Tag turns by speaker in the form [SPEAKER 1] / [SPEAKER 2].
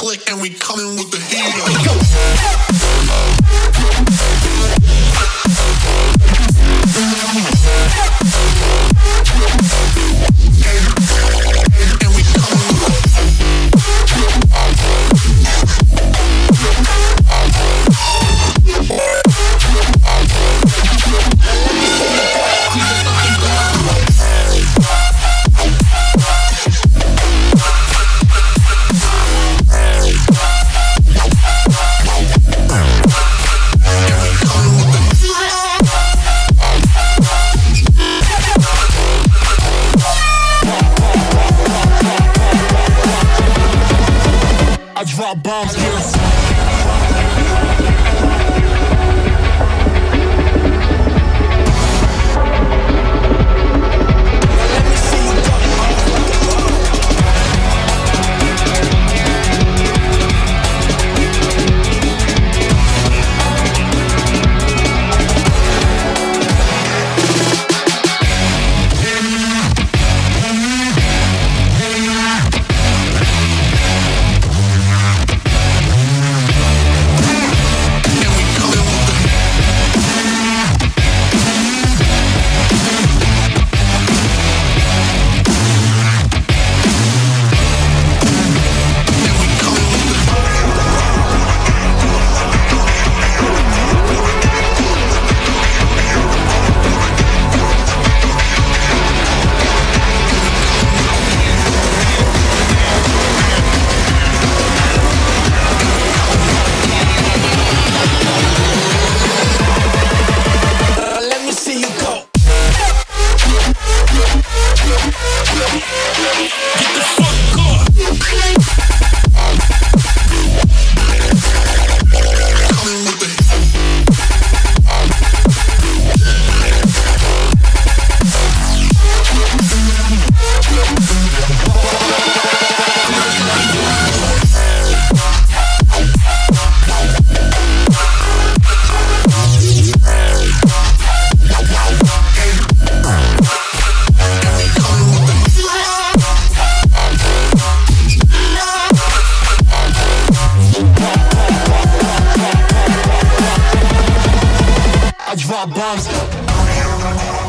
[SPEAKER 1] click and we coming with the
[SPEAKER 2] got bombs. my bombs.